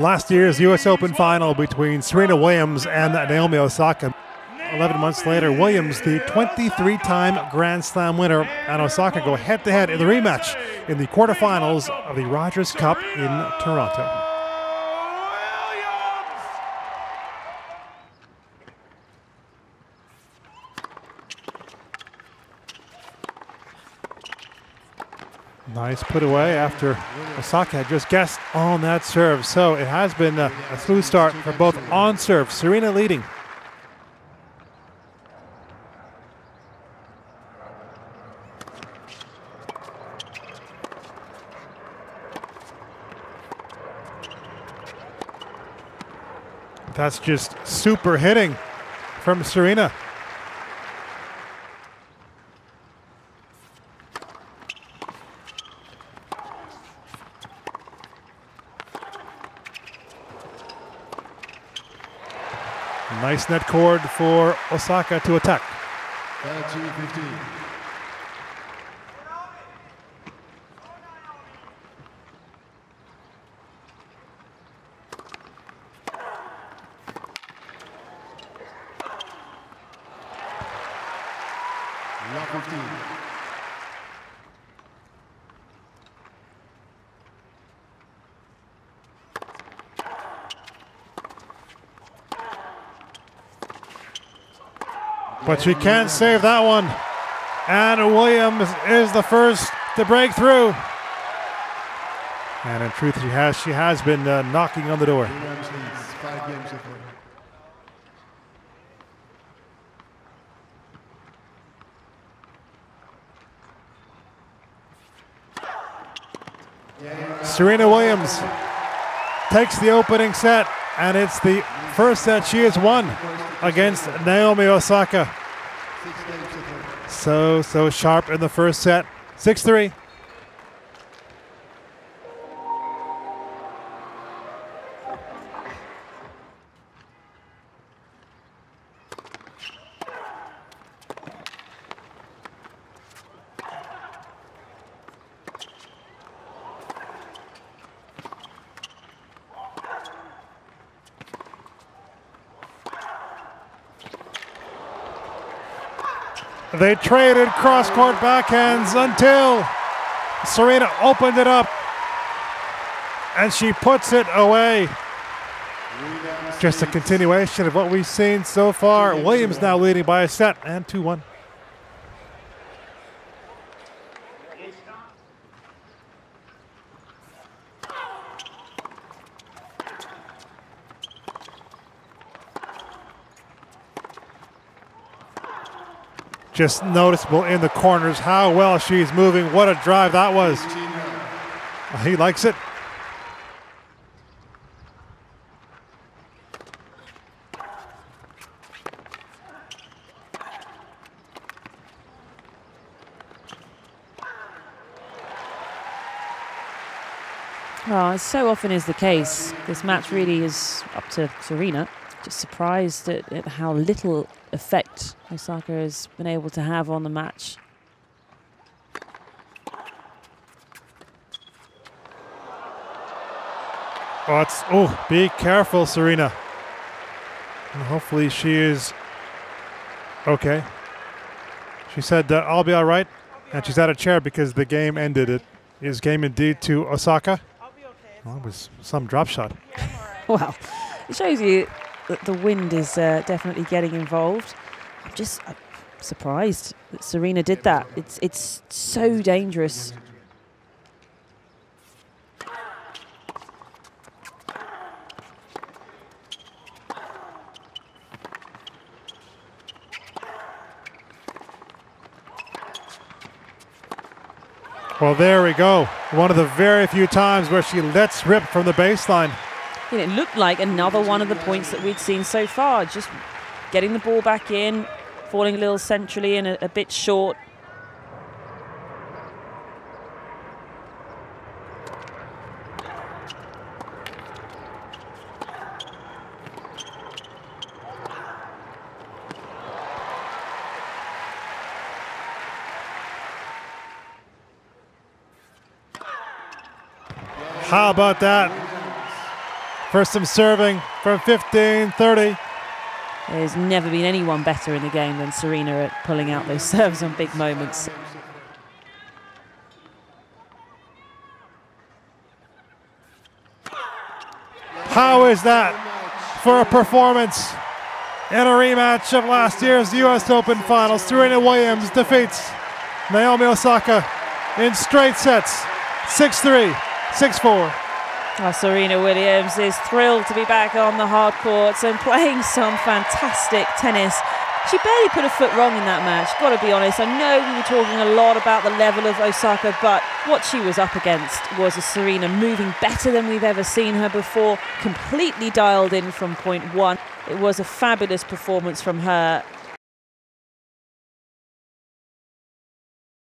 last year's U.S. Open final between Serena Williams and Naomi Osaka. 11 months later, Williams, the 23 time Grand Slam winner, and Osaka go head to head in the rematch in the quarterfinals of the Rogers Cup in Toronto. Nice put away after Osaka just guessed on that serve. So it has been a, a start for both on serve. Serena leading. That's just super hitting from Serena. Nice net cord for Osaka to attack. But she can't save that one. And Williams is the first to break through. And in truth, she has she has been uh, knocking on the door. Serena Williams takes the opening set, and it's the first set she has won against Naomi Osaka. So, so sharp in the first set. 6 3. They traded cross court backhands until Serena opened it up and she puts it away. Just a continuation of what we've seen so far. Williams now leading by a set and 2 1. Just noticeable in the corners how well she's moving. What a drive that was. He likes it. Well, as so often is the case, this match really is up to Serena. Just surprised at, at how little effect Osaka has been able to have on the match. Oh, it's, oh, be careful, Serena. And hopefully she is okay. She said, uh, I'll be all right. And she's out of chair because the game ended. It is game indeed to Osaka. Well, it was some drop shot. well, it shows you that the wind is uh, definitely getting involved. I'm just I'm surprised that Serena did that. It's it's so dangerous. Well, there we go. One of the very few times where she lets rip from the baseline. It looked like another one of the points that we'd seen so far. Just getting the ball back in, falling a little centrally and a, a bit short. How about that? For some serving from 15 30. There's never been anyone better in the game than Serena at pulling out those serves on big moments. How is that for a performance in a rematch of last year's US Open Finals? Serena Williams defeats Naomi Osaka in straight sets 6 3, 6 4. Well, Serena Williams is thrilled to be back on the hard courts and playing some fantastic tennis. She barely put a foot wrong in that match, gotta be honest. I know we were talking a lot about the level of Osaka, but what she was up against was a Serena moving better than we've ever seen her before, completely dialed in from point one. It was a fabulous performance from her